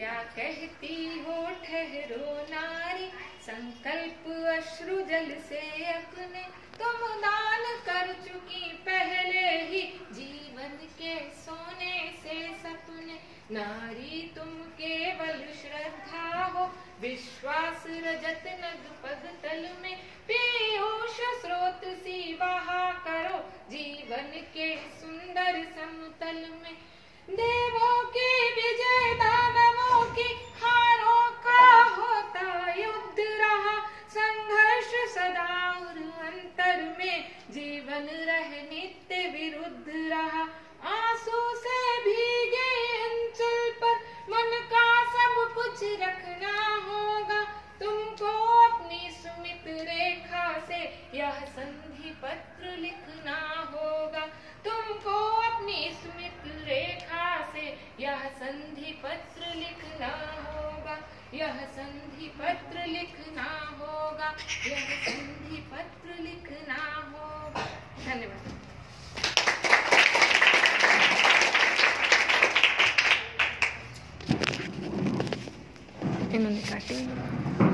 क्या कहती हो ठहरो नारी? संकल्प अश्रु जल से अपने। तुम दान कर चुकी पहले ही जीवन के सोने से सपने। नारी, तुम केवल श्रद्धा हो। विश्वास रजत नग पग तल में। पीयूष स्रोत सी बहा करो। जीवन के सुंदर समतल में। में जीवन रह नित्य विरुद्ध रहा। आँसू से भीगे अंचल पर मन का सब कुछ रखना होगा। तुमको अपनी सुमित रेखा से यह संधि पत्र लिखना होगा। तुमको अपनी सुमित रेखा से यह संधि पत्र लिखना होगा। यह संधि पत्र लिखना होगा। यह संधि पत्र लिखना हो। धन्यवाद। इन्होंने काटे।